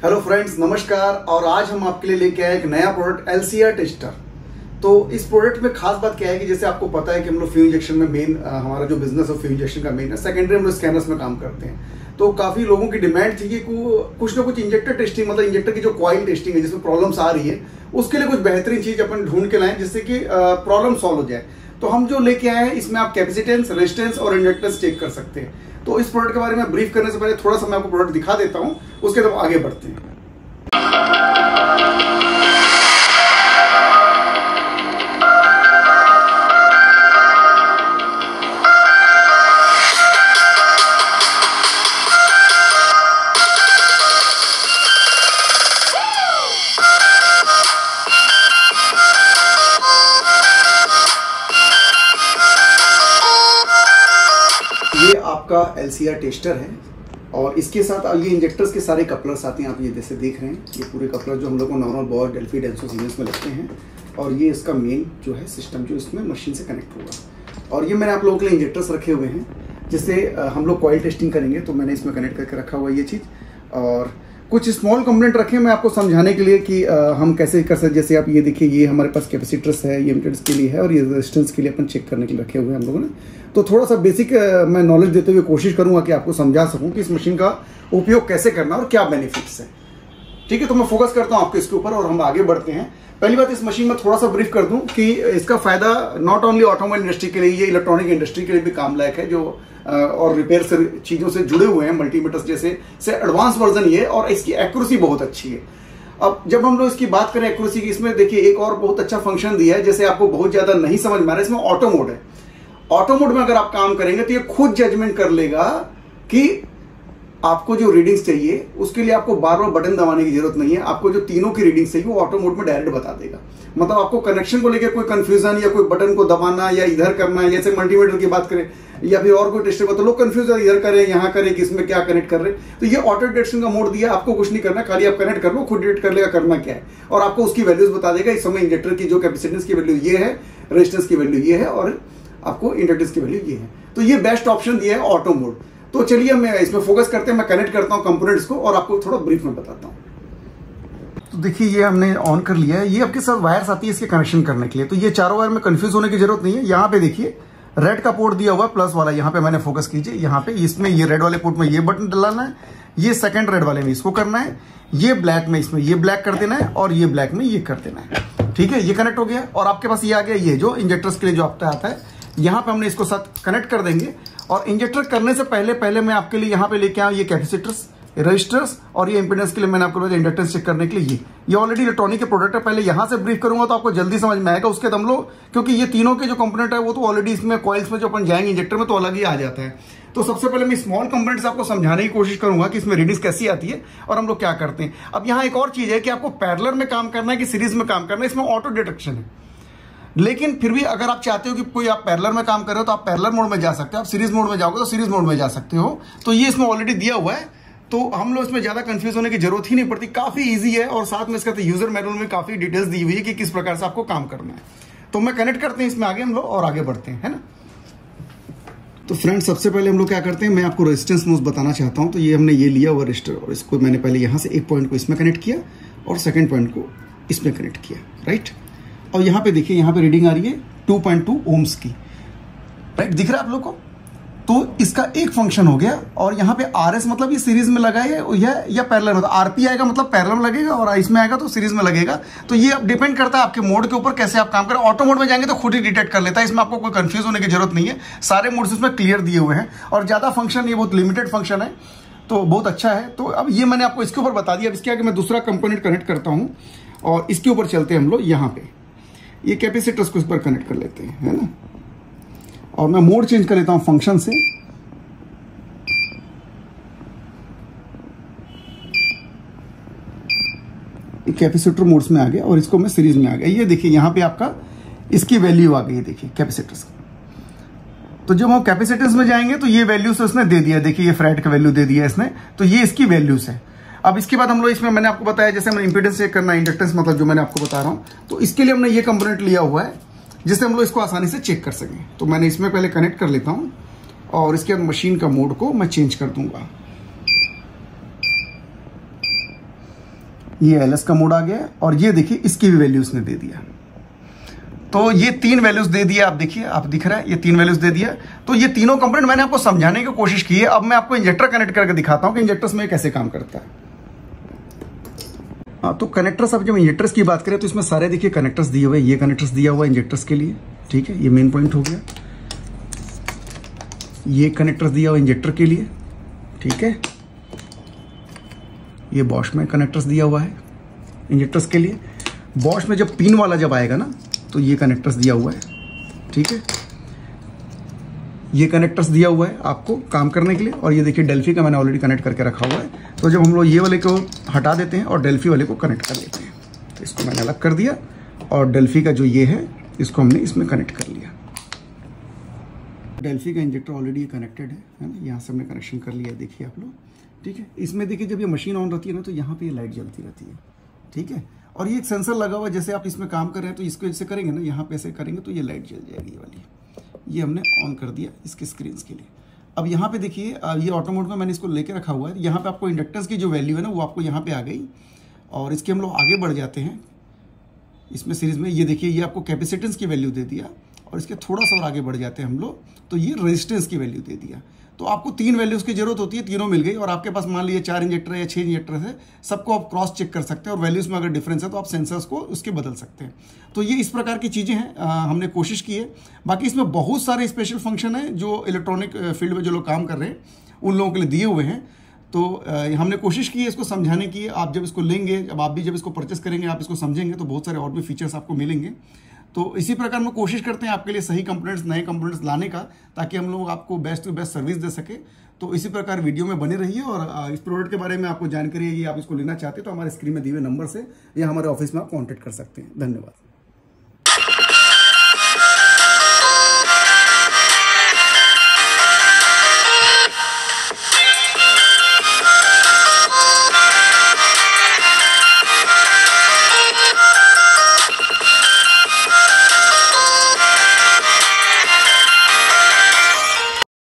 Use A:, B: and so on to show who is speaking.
A: Hello friends नमस्कार। और आज हम आपके लिए लेके आए एक नया प्रोडक्ट एलसीआर टेस्टर तो इस प्रोडक्ट में खास बात क्या है कि जैसे आपको पता है कि हम लोग फ्यू इंजेक्शन में मेन हमारा जो बिज़नेस है फ्यू इंजेक्शन का मेन है सेकेंडरी हम लोग स्कैनर्स में काम करते हैं। तो काफ़ी लोगों की डिमांड थी कि कुछ ना कुछ इंजेक्टर टेस्टिंग मतलब इंजेक्टर की जो क्वाइल टेस्टिंग है, जिसमें प्रॉब्लम्स आ रही है, उसके लिए कुछ बेहतरीन चीज़ अपन ढूंढ के लाएँ, जिससे कि प्रॉब्लम सॉल्व हो जाए। तो हम जो लेके आए हैं, इसमें आप कैपेसिटेंस रेजिस्टेंस और इंडक्टेंस चेक कर सकते हैं। तो इस प्रोडक्ट के बारे में ब्रीफ करने से पहले थोड़ा सा मैं आपको प्रोडक्ट दिखा देता हूँ, उसके बाद आगे बढ़ते हैं। आपका एलसीआर टेस्टर है और इसके साथ ये इंजेक्टर्स के सारे कपलर्स आते हैं, आप ये जैसे देख रहे हैं, ये पूरे कपलर जो हम लोग को नॉर्मल बॉल डेल्फी डेल्सो सीरियस में लगते हैं और ये इसका मेन जो है सिस्टम जो इसमें मशीन से कनेक्ट होगा। और ये मैंने आप लोगों के लिए इंजेक्टर्स रखे हुए हैं, जिससे हम लोग कॉयल टेस्टिंग करेंगे तो मैंने इसमें कनेक्ट करके रखा हुआ ये चीज़ और कुछ स्मॉल कंपोनेंट रखे मैं आपको समझाने के लिए कि आ, हम कैसे कर सकते जैसे आप ये देखिए ये हमारे पास कैपेसिटर्स है ये इम्पिडेंस के लिए है और ये रेजिस्टेंस के लिए अपन चेक करने के लिए रखे हुए हैं हम लोगों ने। तो थोड़ा सा बेसिक मैं नॉलेज देते हुए कोशिश करूँगा कि आपको समझा सकूँ कि इस मशीन का उपयोग कैसे करना और क्या बेनिफिट्स है। ठीक है तो मैं फोकस करता हूँ आपको इसके ऊपर और हम आगे बढ़ते हैं। पहली बात, इस मशीन में थोड़ा सा ब्रीफ कर दूँ कि इसका फ़ायदा नॉट ओनली ऑटोमोबाइल इंडस्ट्री के लिए, ये इलेक्ट्रॉनिक इंडस्ट्री के लिए भी काम लायक है, जो और रिपेयर से, चीज़ों से जुड़े हुए हैं मल्टीमीटर्स जैसे, से एडवांस वर्जन ये और इसकी एक्यूरेसी बहुत अच्छी है। अब, जब हम लोग इसकी बात करें एक्यूरेसी की, इसमें देखिए, एक और बहुत अच्छा फ़ंक्शन दिया है, जैसे आपको बहुत ज़्यादा नहीं समझ में आ रहा इसमें ऑटो मोड है। ऑटो मोड में अगर आप काम करेंगे तो ये खुद जजमेंट कर लेगा कि आपको जो रीडिंग्स चाहिए, उसके लिए आपको बार बार बटन दबाने की ज़रूरत नहीं है। आपको जो तीनों की रीडिंग्स चाहिए, वो ऑटो मोड में डायरेक्ट बता देगा। मतलब आपको कनेक्शन को लेकर कोई कंफ्यूजन या कोई बटन को दबाना या इधर करना है जैसे मल्टीमीटर की बात करें, या फिर और कोई टेस्टर को तो लोग कंफ्यूज इधर करें, यहाँ करें किसमें क्या कनेक्ट कर रहे तो ये ऑटो डिटेक्शन का मोड दिया, आपको कुछ नहीं करना, खाली आप कनेक्ट कर लो, खुद डिटेक्ट कर लेगा, करना क्या है। और आपको उसकी वैल्यूज़ बता देगा, इस समय इंजेक्टर की जो कैपेसिटेंस की वैल्यू ये है रेजिस्टेंस की वैल्यू ये है, और आपको इंडक्टेंस की वैल्यू ये है। तो ये बेस्ट ऑप्शन दिया है ऑटो मोड तो चलिए मैं इसमें फोकस करते हैं, मैं कनेक्ट करता हूँ कंपोनेंट्स को और आपको थोड़ा ब्रीफ में बताता हूँ। तो देखिए, ये हमने ऑन कर लिया है। ये आपके साथ वायर्स आती है इसके कनेक्शन करने के लिए? तो ये चारों वायर में कंफ्यूज होने की ज़रूरत नहीं है। यहाँ पे देखिए रेड का पोर्ट दिया हुआ है प्लस वाला, यहाँ पे मैंने फोकस कीजिए। यहाँ पे इसमें ये रेड वाले पोर्ट में ये बटन डलाना है, ये सेकंड रेड वाले में इसको करना है, ये ब्लैक में इसमें ये ब्लैक कर देना है और ये ब्लैक में ये कर देना है। ठीक है, ये कनेक्ट हो गया और आपके पास ये आ गया, ये जो इंजेक्टर्स के लिए जो आपका आता है, यहाँ पे हमने इसको साथ कनेक्ट कर देंगे। और इंजेक्टर करने से पहले पहले मैं आपके लिए यहाँ पे लेके आऊँ ये कैपेसिटर्स रजिस्टर्स और ये इंपिडेंस के लिए मैंने आपको इंडक्टेंस चेक करने के लिए ये। ये ऑलरेडी इलेक्ट्रॉनिक के प्रोडक्ट है, पहले यहाँ से ब्रीफ करूँगा तो आपको जल्दी समझ में आएगा, उसके दम लोग, क्योंकि ये तीनों के जो कंपोनेंट है वो तो ऑलरेडी इसमें कॉइल्स में जो अपन जाएँगे इंजेक्टर में तो अलग ही आ जाता है। तो सबसे पहले मैं स्मॉल कंपोनेंट्स आपको समझाने की कोशिश करूँगा कि इसमें रीडिंग्स कैसी आती है और हम लोग क्या करते हैं। अब यहाँ एक और चीज़ है कि आपको पैरलर में काम करना है कि सीरीज़ में काम करना है, इसमें ऑटो डिटेक्शन है। लेकिन फिर भी अगर आप चाहते हो कि कोई आप पैरलर में काम कर रहे हो तो आप पैरलर मोड में जा सकते हो। आप सीरीज़ मोड में जाओगे तो सीरीज़ मोड में जा सकते हो। तो ये इसमें ऑलरेडी दिया हुआ है। तो हम लोग इसमें ज़्यादा कंफ्यूज होने की ज़रूरत ही नहीं पड़ती। काफ़ी इजी है और साथ में इसका तो यूज़र मैनुअल में काफ़ी डिटेल्स दी हुई है कि किस प्रकार से आपको काम करना है। तो मैं कनेक्ट करते हैं इसमें आगे हम लोग और आगे बढ़ते हैं ना? तो फ्रेंड सबसे पहले हम लोग क्या करते हैं? मैं आपको रेजिस्टेंस मोड बताना चाहता हूँ। तो ये हमने ये लिया हुआ रजिस्टर और इसको मैंने पहले यहाँ से एक पॉइंट को इसमें कनेक्ट किया और सेकंड पॉइंट को इसमें कनेक्ट किया राइट और यहाँ पे देखिए यहाँ पे रीडिंग आ रही है 2.2 ओम्स की। राइट दिख रहा है आप लोग को? तो इसका एक फ़ंक्शन हो गया और यहाँ पे आर एस मतलब ये सीरीज़ में लगा है या, या पैरलर मतलब आरपी आएगा मतलब पैरलर में लगेगा और इसमें आएगा तो सीरीज़ में लगेगा। तो ये अब डिपेंड करता है आपके मोड के ऊपर कैसे आप काम करें। ऑटो मोड में जाएँगे तो खुद ही डिटेक्ट कर लेता है। इसमें आपको कोई कंफ्यूज होने की ज़रूरत नहीं है। सारे मोड्स इसमें क्लियर दिए हुए हैं और ज़्यादा फ़ंक्शन ये बहुत लिमिटेड फ़ंक्शन है। तो बहुत अच्छा है। तो अब ये मैंने आपको इसके ऊपर बता दिया। अब इसके आगे मैं दूसरा कंपोनेंट कनेक्ट करता हूँ और इसके ऊपर चलते हैं हम लोग यहाँ पे। ये कैपेसिटर्स को इस पर कनेक्ट कर लेते हैं, है ना? और मैं मोड चेंज कर लेता हूँ फ़ंक्शन से। कैपेसिटर मोड्स में आ गया और इसको मैं सीरीज़ में आ गया। ये देखिए, यहाँ पे आपका, इसकी वैल्यू आ गई देखिए कैपेसिटर्स तो जब हम कैपेसिटर्स में जाएँगे तो ये वैल्यूज़ उसने दे दिया। देखिए, ये फ्रेड का वैल्यू दे दिया इसने। तो ये इसकी वैल्यूज़ है। अब इसके बाद हम लोग इसमें मैंने आपको बताया, जैसे हमने इंपीडेंस चेक करना इंडक्टेंस मतलब जो मैंने आपको बता रहा हूँ तो इसके लिए हमने ये कंपोनेंट लिया हुआ है, जिससे हम लोग इसको आसानी से चेक कर सकें। तो मैंने इसमें पहले कनेक्ट कर लेता हूँ, और इसके बाद मशीन का मोड को मैं चेंज कर दूँगा। ये एलएस का मोड आ गया, और ये देखिए, इसकी भी वैल्यू उसने दे दिया। तो ये तीन वैल्यूज़ दे दिया आप देखिए, आप दिख रहा है, ये तीन वैल्यूज़ दे दिया। तो ये तीनों कंपोनेंट मैंने आपको समझाने की कोशिश की है। अब मैं आपको इंजेक्टर कनेक्ट करके दिखाता हूँ कि इंजेक्टर्स में कैसे काम करता है। हाँ तो कनेक्टर्स अब जब इंजेक्टर्स की बात करें तो इसमें सारे देखिए कनेक्टर्स दिए हुए ये कनेक्टर्स दिया हुआ इंजेक्टर्स के लिए। ठीक है, ये मेन पॉइंट हो गया। ये कनेक्टर्स दिया हुआ इंजेक्टर के लिए। ठीक है? ये बॉश में कनेक्टर्स दिया हुआ है इंजेक्टर्स के लिए। बॉश में जब पिन वाला जब आएगा ना तो ये कनेक्टर्स दिया हुआ है। ठीक है? ये कनेक्टर्स दिया हुआ है आपको काम करने के लिए। और ये देखिए डेल्फी का मैंने ऑलरेडी कनेक्ट करके रखा हुआ है। तो जब हम लोग ये वाले को हटा देते हैं और डेल्फी वाले को कनेक्ट कर लेते हैं तो इसको मैंने अलग कर दिया। और डेल्फी का जो ये है, इसको हमने इसमें कनेक्ट कर लिया। डेल्फी का इंजेक्टर ऑलरेडी कनेक्टेड है है ना? यहाँ से हमने कनेक्शन कर लिया देखिए आप लोग। ठीक है? इसमें देखिए, जब ये मशीन ऑन रहती है ना तो यहाँ पे ये लाइट जलती रहती है। ठीक है? और ये एक सेंसर लगा हुआ है, जैसे आप इसमें काम कर रहे हैं तो इसको जैसे करेंगे ना, यहाँ पे ऐसे करेंगे तो ये लाइट जल जाएगी ये वाली। ये हमने ऑन कर दिया इसके स्क्रीन के लिए। अब यहाँ पे देखिए ये ऑटो मोड में मैंने इसको लेके रखा हुआ है। यहाँ पे आपको इंडक्टर्स की जो वैल्यू है ना, वो आपको यहाँ पे आ गई। और इसके हम लोग आगे बढ़ जाते हैं। इसमें सीरीज़ में ये देखिए, ये आपको कैपेसिटेंस की वैल्यू दे दिया। और इसके थोड़ा सा और आगे बढ़ जाते हैं हम लोग तो ये रेजिस्टेंस की वैल्यू दे दिया। तो आपको तीन वैल्यूज़ की ज़रूरत होती है, तीनों मिल गई और आपके पास मान लीजिए चार इंजेक्टर या छह इंजेक्टर है, सबको आप क्रॉस चेक कर सकते हैं और वैल्यूज़ में अगर डिफरेंस है तो आप सेंसर्स को उसके बदल सकते हैं। तो ये इस प्रकार की चीज़ें हैं हमने कोशिश की है। बाकी इसमें बहुत सारे स्पेशल फ़ंक्शन है जो इलेक्ट्रॉनिक फ़ील्ड में जो लोग काम कर रहे हैं, उन लोगों के लिए दिए हुए हैं। तो हमने कोशिश की है इसको समझाने की। आप जब इसको लेंगे जब आप भी जब इसको परचेस करेंगे, आप इसको समझेंगे तो बहुत सारे और भी फीचर्स आपको मिलेंगे। तो इसी प्रकार में कोशिश करते हैं आपके लिए सही कंपोनेंट्स नए कंपोनेंट्स लाने का, ताकि हम लोग आपको बेस्ट टू बेस्ट सर्विस दे सके। तो इसी प्रकार वीडियो में बने रहिए और इस प्रोडक्ट के बारे में आपको जानकारी है कि आप इसको लेना चाहते हैं तो हमारे स्क्रीन में दिए हुए नंबर से या हमारे ऑफ़िस में आप कॉन्टेक्ट कर सकते हैं। धन्यवाद।